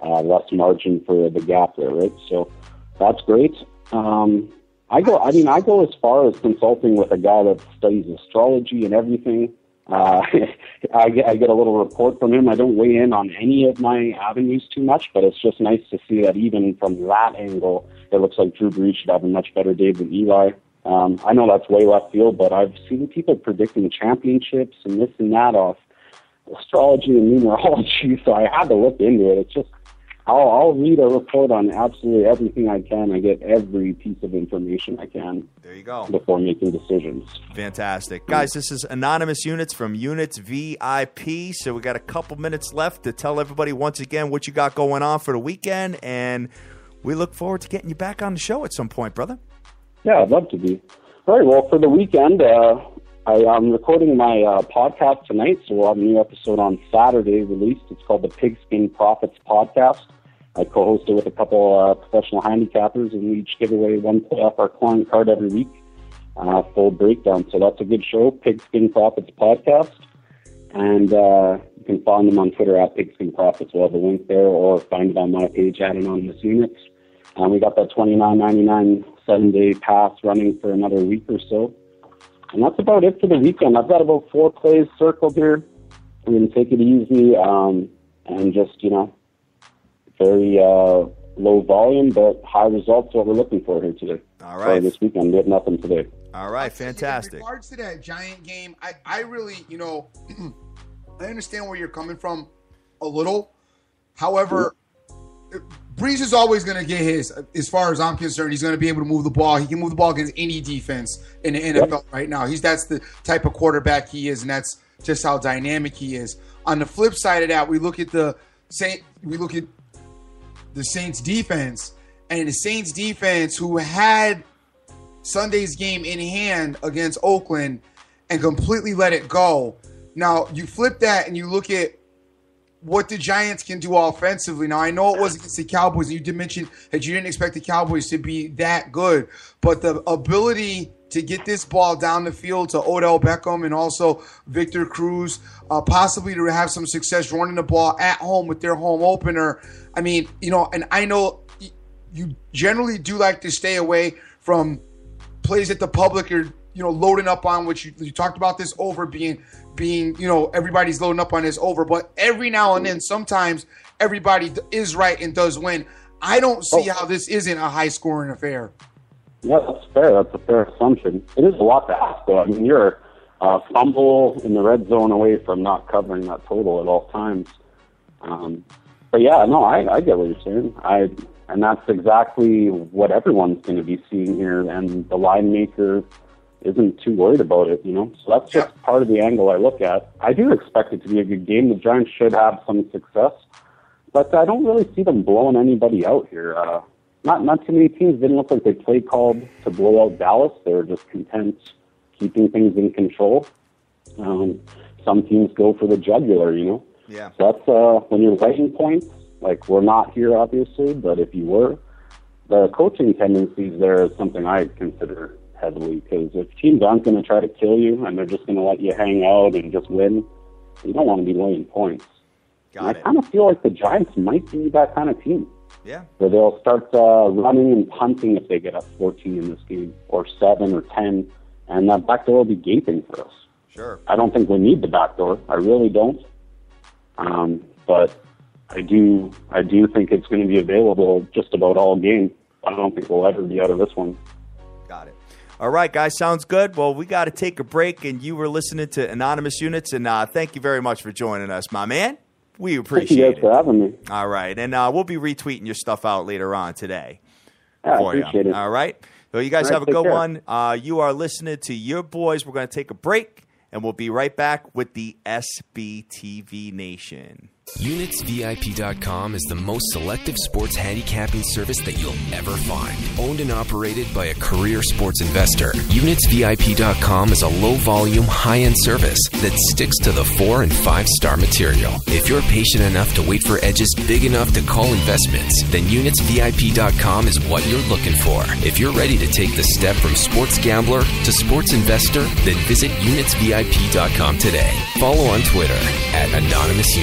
uh, less margin for the gap there, right? So that's great. Um, I go. I mean, I go as far as consulting with a guy that studies astrology and everything. Uh, I, get, I get a little report from him. I don't weigh in on any of my avenues too much, but it's just nice to see that even from that angle, it looks like Drew Brees should have a much better day than Eli. Um, I know that's way left field, but I've seen people predicting championships and this and that off astrology and numerology, so I had to look into it. It's just I'll, I'll read a report on absolutely everything I can. I get every piece of information I can. There you go. Before making decisions. Fantastic. Guys, this is Anonymous Units from Units VIP. So we got a couple minutes left to tell everybody once again what you got going on for the weekend. And we look forward to getting you back on the show at some point, brother. Yeah, I'd love to be. All right, well, for the weekend, uh, I, am recording my uh, podcast tonight, so we'll have a new episode on Saturday released. It's called the Pigskin Profits Podcast. I co-host it with a couple uh, professional handicappers, and we each give away one play off our client card every week. Uh, full breakdown. So that's a good show, Pigskin Profits Podcast. And uh, you can find them on Twitter at Pigskin Profits. We'll have a link there, or find it on my page at Anonymous Units. Um, we got that twenty nine ninety nine seven day pass running for another week or so. And that's about it for the weekend. I've got about four plays circled here. I'm going to take it easy um, and just, you know, very uh, low volume, but high results, what we're looking for here today. All right. this weekend, we have nothing today. All right, fantastic. In regards to that giant game, I, I really, you know, I understand where you're coming from a little. However, Brees is always going to get his. As far as I'm concerned, he's going to be able to move the ball. He can move the ball against any defense in the NFL yep. right now. He's that's the type of quarterback he is, and that's just how dynamic he is. On the flip side of that, we look at the Saint. We look at the Saints defense, and the Saints defense who had Sunday's game in hand against Oakland and completely let it go. Now you flip that and you look at what the Giants can do offensively. Now I know it was against the Cowboys, and you did mention that you didn't expect the Cowboys to be that good, but the ability to get this ball down the field to Odell Beckham and also Victor Cruz, uh, possibly to have some success running the ball at home with their home opener. I mean, you know, and I know you generally do like to stay away from plays that the public are, you know, loading up on, which you, you talked about this over being being, you know, everybody's loading up on this over. But every now and then, sometimes everybody is right and does win. I don't see oh. how this isn't a high scoring affair. Yeah, that's fair. That's a fair assumption. It is a lot to ask, though. I mean, you're a fumble in the red zone away from not covering that total at all times. Um, but yeah, no, I, I get what you're saying. I and that's exactly what everyone's going to be seeing here, and the line maker isn't too worried about it, you know. So that's just part of the angle I look at. I do expect it to be a good game. The Giants should have some success, but I don't really see them blowing anybody out here. Uh, not not too many teams didn't look like they play called to blow out Dallas. They were just content keeping things in control. Um, some teams go for the jugular, you know. Yeah. So that's uh, when you're writing points. Like we're not here, obviously, but if you were, the coaching tendencies there is something I consider heavily because if teams aren't going to try to kill you and they're just going to let you hang out and just win, you don't want to be laying points. Got I kind of feel like the Giants might be that kind of team. Yeah. Where they'll start uh, running and punting if they get up 14 in this game, or 7 or 10, and that back door will be gaping for us. Sure. I don't think we need the back door. I really don't. Um, but I do I do think it's going to be available just about all game. I don't think we'll ever be out of this one. All right, guys, sounds good. Well, we got to take a break, and you were listening to Anonymous Units, and uh, thank you very much for joining us, my man. We appreciate thank you guys it. for having me. All right, and uh, we'll be retweeting your stuff out later on today. I appreciate you. it. All right. So you guys right, have a good care. one. Uh, you are listening to your boys. We're going to take a break, and we'll be right back with the SBTV Nation. UnitsVIP.com is the most selective sports handicapping service that you'll ever find. Owned and operated by a career sports investor, UnitsVIP.com is a low volume, high end service that sticks to the four and five star material. If you're patient enough to wait for edges big enough to call investments, then UnitsVIP.com is what you're looking for. If you're ready to take the step from sports gambler to sports investor, then visit UnitsVIP.com today. Follow on Twitter at Anonymous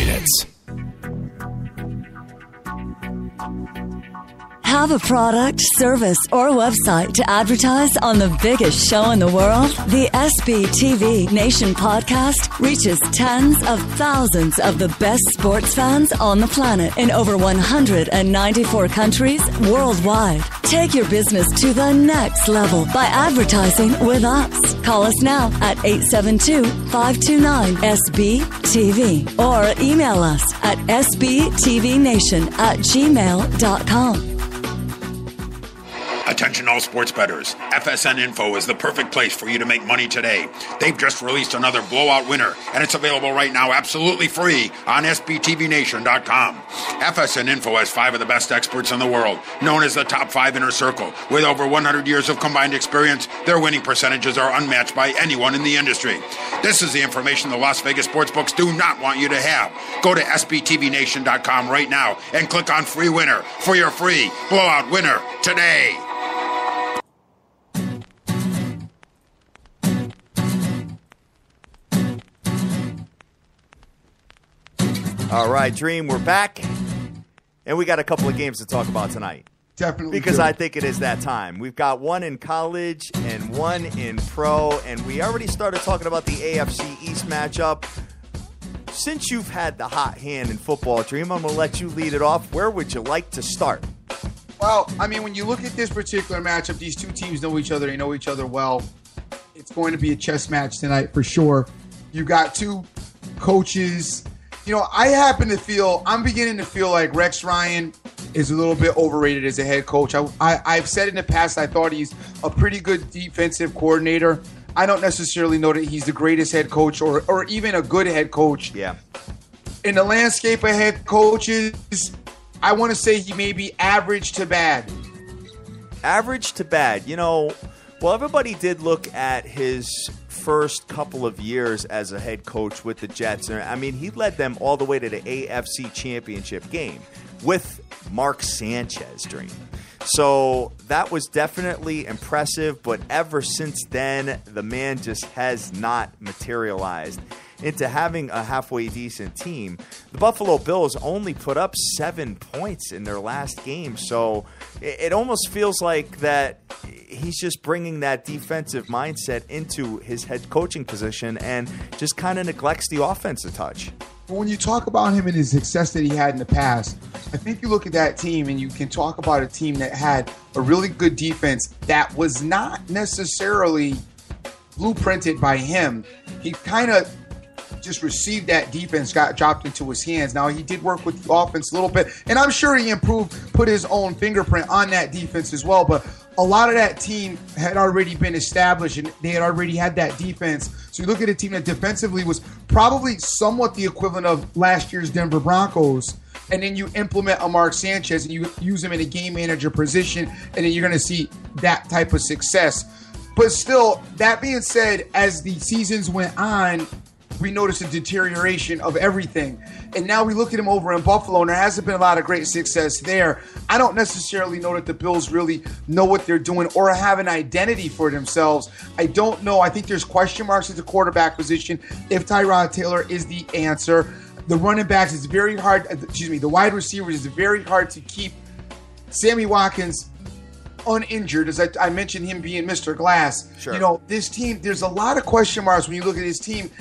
Have a product, service, or website to advertise on the biggest show in the world? The SBTV Nation podcast reaches tens of thousands of the best sports fans on the planet in over 194 countries worldwide. Take your business to the next level by advertising with us. Call us now at 872 529 SBTV or email us at sbtvnation at gmail.com. Attention all sports bettors. FSN Info is the perfect place for you to make money today. They've just released another blowout winner, and it's available right now absolutely free on SBTVNation.com. FSN Info has five of the best experts in the world, known as the Top 5 Inner Circle. With over 100 years of combined experience, their winning percentages are unmatched by anyone in the industry. This is the information the Las Vegas sportsbooks do not want you to have. Go to SBTVNation.com right now and click on Free Winner for your free blowout winner today. All right, Dream, we're back. And we got a couple of games to talk about tonight. Definitely. Because do. I think it is that time. We've got one in college and one in pro, and we already started talking about the AFC East matchup. Since you've had the hot hand in football, Dream, I'm going to let you lead it off. Where would you like to start? Well, I mean, when you look at this particular matchup, these two teams know each other. They know each other well. It's going to be a chess match tonight for sure. You got two coaches. You know, I happen to feel I'm beginning to feel like Rex Ryan is a little bit overrated as a head coach. I, I I've said in the past I thought he's a pretty good defensive coordinator. I don't necessarily know that he's the greatest head coach or or even a good head coach. Yeah. In the landscape of head coaches, I want to say he may be average to bad. Average to bad. You know, well, everybody did look at his first couple of years as a head coach with the Jets. I mean, he led them all the way to the AFC Championship game with Mark Sanchez dream. So that was definitely impressive, but ever since then, the man just has not materialized into having a halfway decent team. The Buffalo Bills only put up seven points in their last game, so it, almost feels like that he's just bringing that defensive mindset into his head coaching position and just kind of neglects the offense a touch. When you talk about him and his success that he had in the past, I think you look at that team and you can talk about a team that had a really good defense that was not necessarily blueprinted by him. He kind of just received that defense, got dropped into his hands. Now he did work with the offense a little bit, and I'm sure he improved, put his own fingerprint on that defense as well. But a lot of that team had already been established, and they had already had that defense. So you look at a team that defensively was probably somewhat the equivalent of last year's Denver Broncos. And then you implement a Mark Sanchez and you use him in a game manager position, and then you're going to see that type of success. But still, that being said, as the seasons went on, we noticed a deterioration of everything. And now we look at him over in Buffalo, and there hasn't been a lot of great success there. I don't necessarily know that the Bills really know what they're doing or have an identity for themselves. I don't know. I think there's question marks at the quarterback position if Tyrod Taylor is the answer. The running backs is very hard, excuse me, the wide receivers is very hard to keep Sammy Watkins uninjured, as I, I, mentioned him being Mr. Glass. Sure. You know, this team, there's a lot of question marks when you look at his team.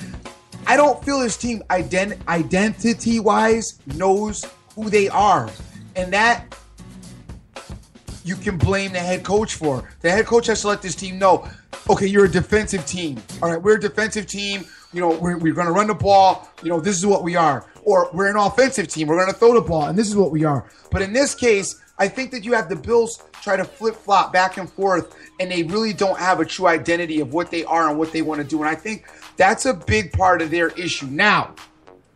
I don't feel this team ident- identity wise knows who they are. And that you can blame the head coach for. The head coach has to let this team know okay, you're a defensive team. All right, we're a defensive team. You know, we're, we're going to run the ball. You know, this is what we are. Or we're an offensive team. We're going to throw the ball, and this is what we are. But in this case, I think that you have the Bills try to flip flop back and forth, and they really don't have a true identity of what they are and what they want to do. And I think that's a big part of their issue. Now,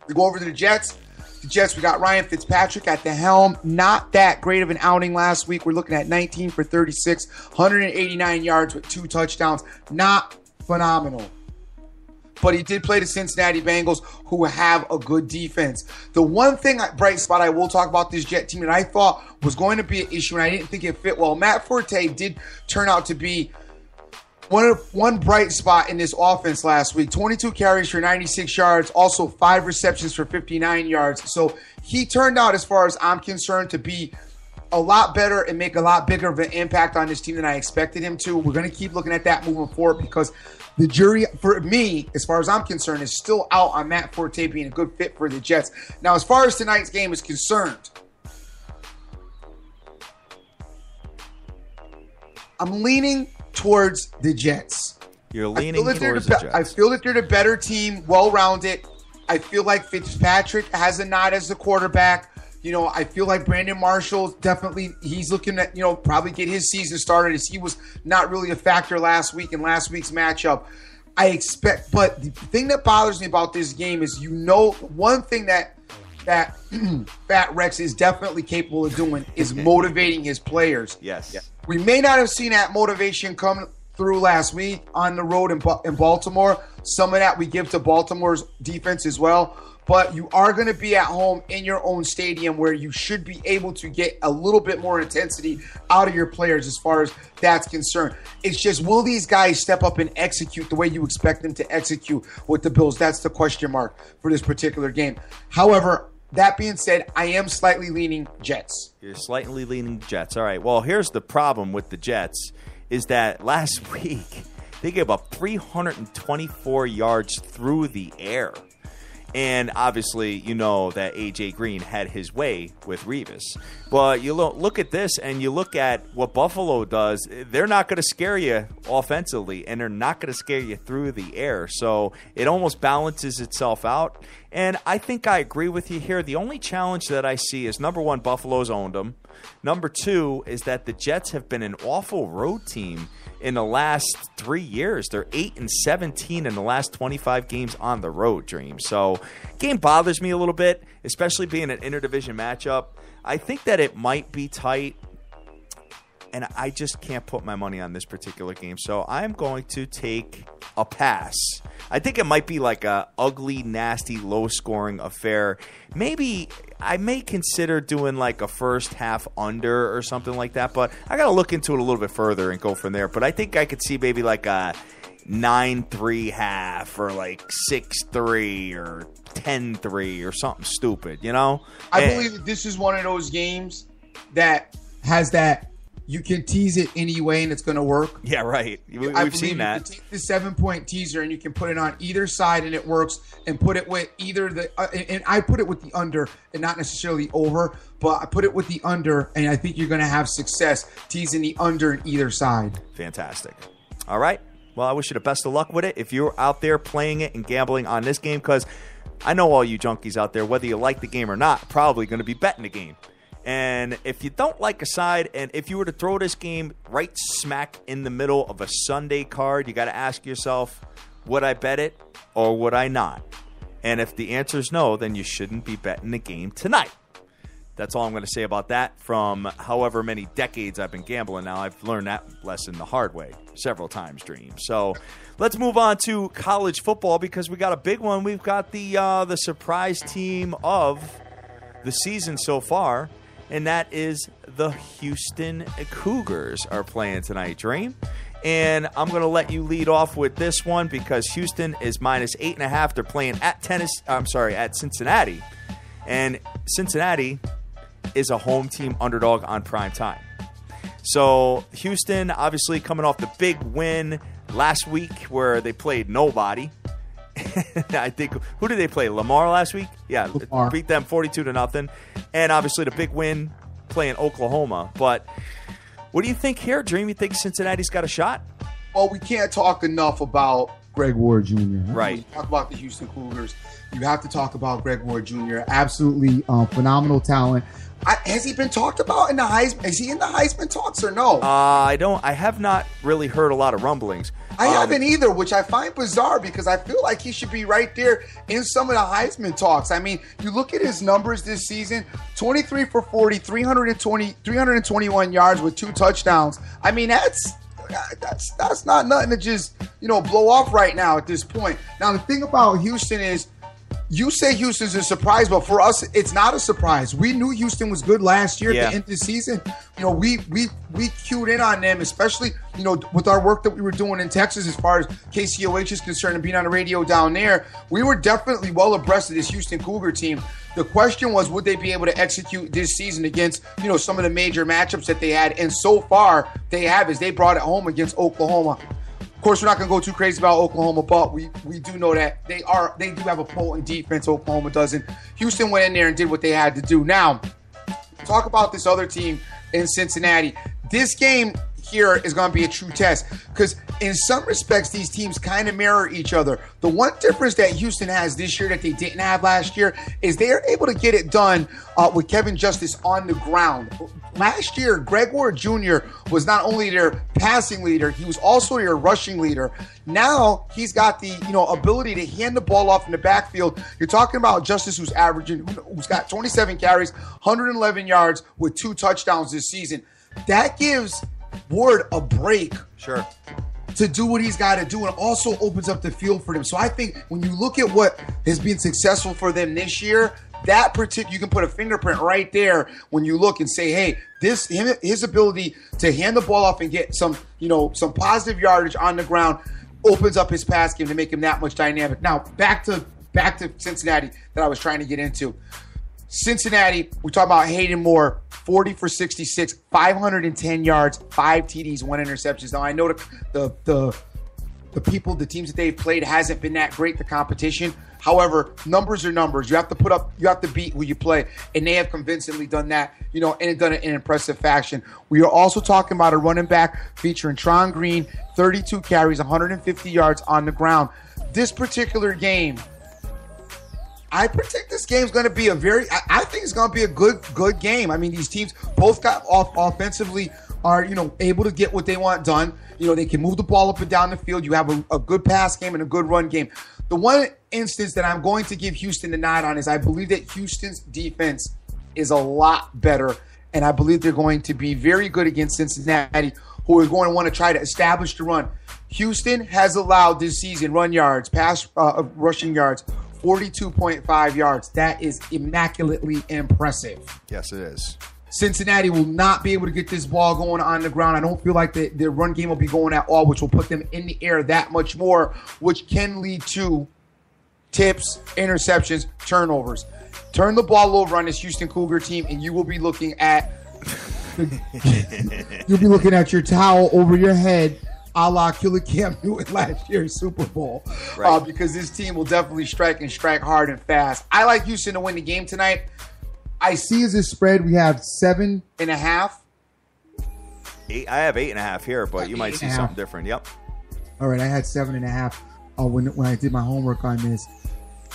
we go over to the Jets. The Jets, we got Ryan Fitzpatrick at the helm. Not that great of an outing last week. We're looking at 19 for 36, 189 yards with two touchdowns. Not phenomenal but he did play the Cincinnati Bengals, who have a good defense. The one thing, uh, bright spot, I will talk about this Jet team that I thought was going to be an issue, and I didn't think it fit well. Matt Forte did turn out to be one one bright spot in this offense last week. 22 carries for 96 yards, also five receptions for 59 yards. So he turned out, as far as I'm concerned, to be a lot better and make a lot bigger of an impact on this team than I expected him to. We're going to keep looking at that moving forward because the jury, for me, as far as I'm concerned, is still out on Matt Forte being a good fit for the Jets. Now, as far as tonight's game is concerned, I'm leaning towards the Jets. You're I feel leaning that they're towards the the Jets. I feel that they're the better team, well rounded. I feel like Fitzpatrick has a nod as the quarterback. You know, I feel like Brandon Marshall definitely he's looking at, you know, probably get his season started as he was not really a factor last week in last week's matchup. I expect but the thing that bothers me about this game is you know one thing that that Fat Rex is definitely capable of doing is motivating his players. Yes. We may not have seen that motivation come through last week on the road in, in Baltimore. Some of that we give to Baltimore's defense as well. But you are going to be at home in your own stadium where you should be able to get a little bit more intensity out of your players as far as that's concerned. It's just, will these guys step up and execute the way you expect them to execute with the Bills? That's the question mark for this particular game. However, that being said, I am slightly leaning Jets. You're slightly leaning Jets. All right. Well, here's the problem with the Jets is that last week they gave up 324 yards through the air. And obviously, you know that AJ Green had his way with Revis. But you lo- look at this and you look at what Buffalo does. They're not going to scare you offensively, and they're not going to scare you through the air. So it almost balances itself out. And I think I agree with you here. The only challenge that I see is number one, Buffalo's owned them. Number two is that the Jets have been an awful road team in the last three years. They're eight and seventeen in the last twenty-five games on the road. Dream. So game bothers me a little bit, especially being an interdivision matchup. I think that it might be tight, and I just can't put my money on this particular game. So I'm going to take a pass. I think it might be like a ugly, nasty, low-scoring affair. Maybe I may consider doing like a first half under or something like that, but I got to look into it a little bit further and go from there. But I think I could see maybe like a nine three half or like six three or ten three or something stupid, you know? I And- believe that this is one of those games that has that you can tease it any way and it's going to work. Yeah, right. We, have seen you that. can take the seven point teaser and you can put it on either side and it works, and put it with either the uh, and- and I put it with the under and not necessarily over, but I put it with the under, and I think you're going to have success teasing the under in either side. Fantastic. All right. Well, I wish you the best of luck with it. If you're out there playing it and gambling on this game, because I know all you junkies out there, whether you like the game or not, probably going to be betting the game. And if you don't like a side, and if you were to throw this game right smack in the middle of a Sunday card, you got to ask yourself, would I bet it or would I not? And if the answer is no, then you shouldn't be betting the game tonight. That's all I'm going to say about that. From however many decades I've been gambling now, I've learned that lesson the hard way several times, Dream. So let's move on to college football because we got a big one. We've got the uh, the surprise team of the season so far, and that is the Houston Cougars are playing tonight, Dream. And I'm going to let you lead off with this one because Houston is minus eight and a half. They're playing at tennis. I'm sorry, at Cincinnati, and Cincinnati is a home team underdog on prime time. So Houston, obviously coming off the big win last week where they played nobody. I think who did they play? Lamar last week? Yeah, Lamar. beat them forty-two to nothing, and obviously the big win playing Oklahoma. But what do you think here, Dream? You think Cincinnati's got a shot? Well, we can't talk enough about Greg Ward Jr. Right. Talk about the Houston Cougars. You have to talk about Greg Ward Jr. Absolutely uh, phenomenal talent. I, has he been talked about in the Heisman? Is he in the Heisman talks or no? Uh, I don't. I have not really heard a lot of rumblings. I Um, haven't either, which I find bizarre because I feel like he should be right there in some of the Heisman talks. I mean, you look at his numbers this season 23 for 40, 320, 321 yards with two touchdowns. I mean, that's. That's that's not nothing to just you know blow off right now at this point. Now the thing about Houston is you say Houston's a surprise, but for us, it's not a surprise. We knew Houston was good last year Yeah. at the end of the season. You know, we we we cued in on them, especially you know with our work that we were doing in Texas as far as KCOH is concerned and being on the radio down there. We were definitely well abreast of this Houston Cougar team. The question was, would they be able to execute this season against you know some of the major matchups that they had? And so far, they have, as they brought it home against Oklahoma. Course, we're not going to go too crazy about Oklahoma, but we we do know that they are they do have a potent defense. Oklahoma doesn't. Houston went in there and did what they had to do. Now, talk about this other team in Cincinnati. This game here is going to be a true test because in some respects these teams kind of mirror each other. The one difference that Houston has this year that they didn't have last year is they are able to get it done uh, with Kevin Justice on the ground. Last year, Greg Ward Jr. was not only their passing leader, he was also their rushing leader. Now he's got the you know ability to hand the ball off in the backfield. You're talking about Justice, who's averaging, who's got 27 carries, 111 yards with two touchdowns this season. That gives Ward a break Sure. to do what he's got to do and also opens up the field for them. So I think when you look at what has been successful for them this year, that particular you can put a fingerprint right there when you look and say, hey, this him, his ability to hand the ball off and get some, you know, some positive yardage on the ground opens up his pass game to make him that much dynamic. Now back to back to Cincinnati that I was trying to get into. Cincinnati, we talk about Hayden Moore, 40 for 66, 510 yards, five TDs, one interceptions. Now I know the the the, the people, the teams that they've played hasn't been that great, the competition. However, numbers are numbers. You have to put up, you have to beat who you play, and they have convincingly done that, you know, and done it in impressive fashion. We are also talking about a running back featuring Tion Green, 32 carries, 150 yards on the ground. This particular game, I predict this game's going to be a very. I, I think it's going to be a good, good game. I mean, these teams both got off offensively are you know able to get what they want done. You know, they can move the ball up and down the field. You have a, a good pass game and a good run game. The one instance that I'm going to give Houston the nod on is I believe that Houston's defense is a lot better, and I believe they're going to be very good against Cincinnati, who are going to want to try to establish the run. Houston has allowed this season run yards, pass uh, rushing yards, 42.5 yards. That is immaculately impressive. Yes, it is. Cincinnati will not be able to get this ball going on the ground. I don't feel like the, their run game will be going at all, which will put them in the air that much more, which can lead to tips, interceptions, turnovers. Turn the ball over on this Houston Cougar team, and you will be looking at you'll be looking at your towel over your head, a la Killer Cam Newton last year's Super Bowl, uh, because this team will definitely strike and strike hard and fast. I like Houston to win the game tonight. I see as a spread we have seven and a half. Eight, I have eight and a half here, but you might see something different. Yep. All right, I had seven and a half uh, when when I did my homework on this.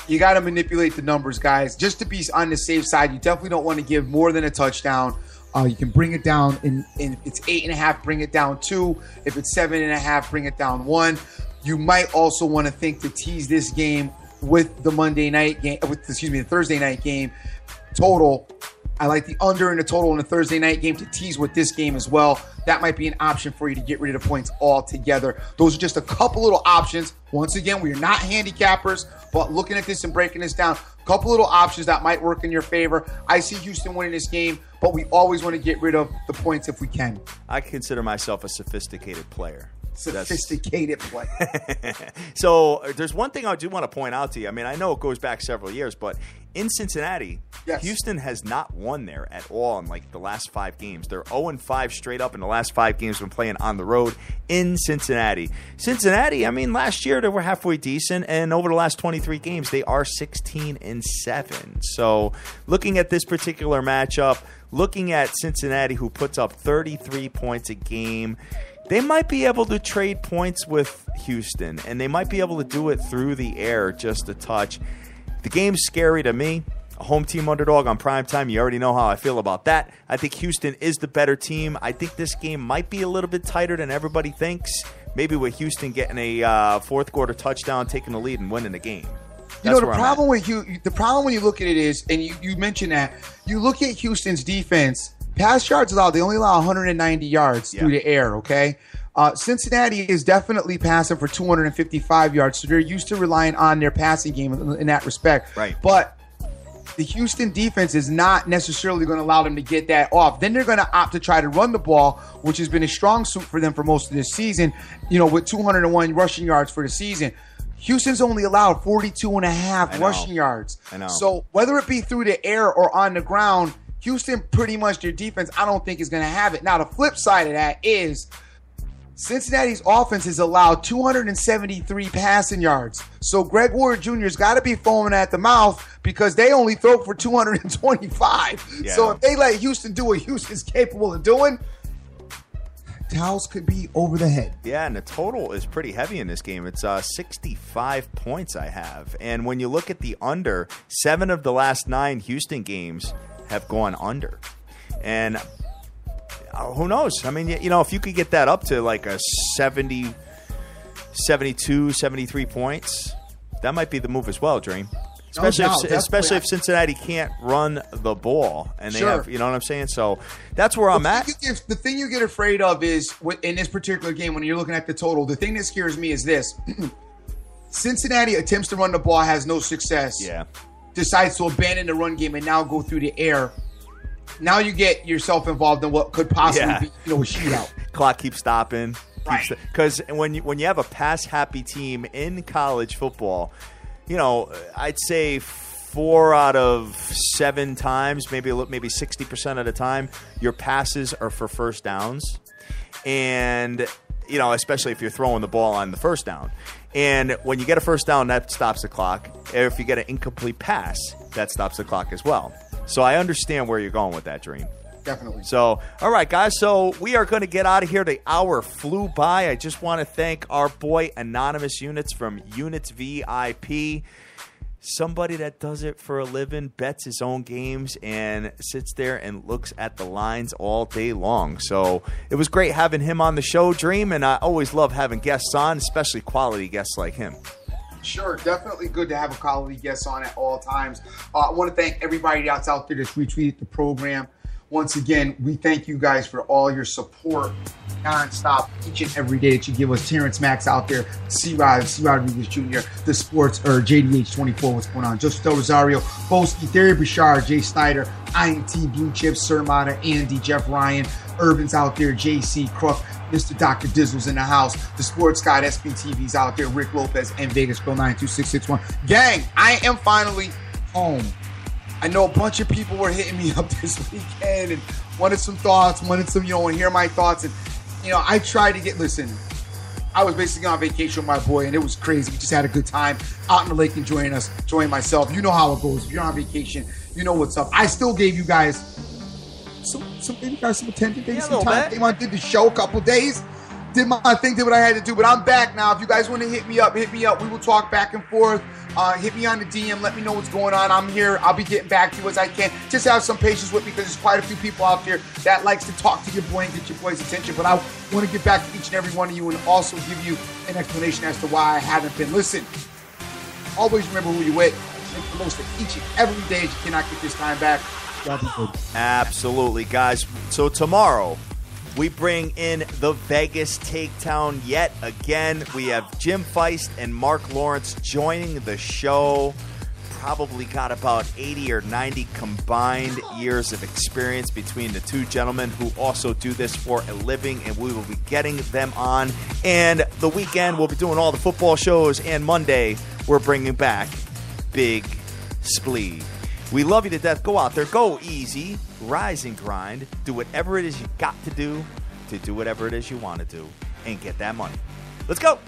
You got to manipulate the numbers, guys, just to be on the safe side. You definitely don't want to give more than a touchdown. Uh, you can bring it down, and if it's eight and a half, bring it down two. If it's seven and a half, bring it down one. You might also want to think to tease this game with the Monday night game, with excuse me, the Thursday night game total. I like the under and the total in the Thursday night game to tease with this game as well. That might be an option for you to get rid of the points altogether. Those are just a couple little options. Once again, we are not handicappers, but looking at this and breaking this down, couple little options that might work in your favor. I see Houston winning this game, but we always want to get rid of the points if we can. I consider myself a sophisticated player. Sophisticated play. so there's one thing I do want to point out to you. I mean, I know it goes back several years, but in Cincinnati, Houston has not won there at all in like the last five games. They're 0 and 5 straight up in the last five games when playing on the road in Cincinnati. Cincinnati, I mean, last year they were halfway decent, and over the last 23 games they are 16 and 7. So looking at this particular matchup, looking at Cincinnati, who puts up 33 points a game they might be able to trade points with Houston, and they might be able to do it through the air just a touch. The game's scary to me. A home team underdog on prime time. You already know how I feel about that. I think Houston is the better team. I think this game might be a little bit tighter than everybody thinks. Maybe with Houston getting a uh, fourth quarter touchdown, taking the lead, and winning the game. You know the where I'm at. problem with you. The problem when you look at it is, and you, you mentioned that you look at Houston's defense. Pass yards allowed. They only allow 190 yards through the air. Okay, Uh, Cincinnati is definitely passing for 255 yards, so they're used to relying on their passing game in, in that respect. Right. But the Houston defense is not necessarily going to allow them to get that off. Then they're going to opt to try to run the ball, which has been a strong suit for them for most of this season, you know, with 201 rushing yards for the season. Houston's only allowed 42 and a half rushing yards. I know. So whether it be through the air or on the ground, Houston pretty much their defense, I don't think is going to have it. Now the flip side of that is Cincinnati's offense has allowed 273 passing yards. So Greg Ward Jr.'s got to be foaming at the mouth because they only throw for 225. Yeah. So if they let Houston do what Houston's capable of doing, towels could be over the head. Yeah, and the total is pretty heavy in this game. It's uh, 65 points I have. And when you look at the under, seven of the last nine Houston games have gone under. And uh, who knows? I mean, you know, if you could get that up to like a 70, 72, 73 points, that might be the move as well, Dream. Especially, doubt, if, especially if Cincinnati can't run the ball and they Sure. have, you know what I'm saying? So that's where I'm at. Get, the thing you get afraid of is in this particular game when you're looking at the total. The thing that scares me is this: Cincinnati attempts to run the ball, has no success. Yeah. Decides to abandon the run game and now go through the air. Now you get yourself involved in what could possibly Yeah. be, you know, a shootout. clock keeps stopping. Right. Because when you when you have a pass happy team in college football, you know, I'd say four out of seven times, maybe maybe sixty percent of the time, your passes are for first downs, and you know, especially if you're throwing the ball on the first down. And when you get a first down, that stops the clock. If you get an incomplete pass, that stops the clock as well. So I understand where you're going with that, Dream. Definitely. So, all right, guys. So we are going to get out of here. The hour flew by. I just want to thank our boy Anonymous Units from Units VIP. Somebody that does it for a living, bets his own games, and sits there and looks at the lines all day long. So it was great having him on the show, Dream, and I always love having guests on, especially quality guests like him. Sure, definitely good to have a quality guest on at all times. Uh, I want to thank everybody that's out there that's retweeted the program. Once again, we thank you guys for all your support nonstop each and every day that you give us. Terrence Max out there, C Rod, C Rodriguez Jr., the sports or JDH24, what's going on? Joseph Del Rosario, Boski, Theory Bouchard, Jay Snyder, INT, Blue Chips, Sir Andy, Jeff Ryan, Urban's out there, JC Crook, Mr. Dr. Dizzle's in the house, the Sports Guide, SBTV's out there, Rick Lopez, and Vegas Girl 92661. Gang, I am finally home. I know a bunch of people were hitting me up this weekend and wanted some thoughts, wanted some, you know, to hear my thoughts. And, you know, I tried to get, listen, I was basically on vacation with my boy and it was crazy. We just had a good time out in the lake enjoying us, enjoying myself. You know how it goes. If you're on vacation, you know what's up. I still gave you guys some, some, gave you guys some attention, gave you some time. Came on, did the show a couple days, did my thing, did what I had to do. But I'm back now. If you guys want to hit me up, hit me up. We will talk back and forth. Uh, hit me on the DM. Let me know what's going on. I'm here. I'll be getting back to you as I can. Just have some patience with me because there's quite a few people out there that likes to talk to your boy and get your boy's attention. But I want to get back to each and every one of you and also give you an explanation as to why I haven't been. Listen, always remember who you're with. Make the most of each and every day you cannot get this time back. Absolutely, guys. So tomorrow we bring in the Vegas Takedown yet again. We have Jim Feist and Mark Lawrence joining the show. Probably got about 80 or 90 combined years of experience between the two gentlemen who also do this for a living, and we will be getting them on. And the weekend, we'll be doing all the football shows, and Monday, we're bringing back Big Splee. We love you to death. Go out there, go easy, rise and grind, do whatever it is you got to do to do whatever it is you want to do, and get that money. Let's go.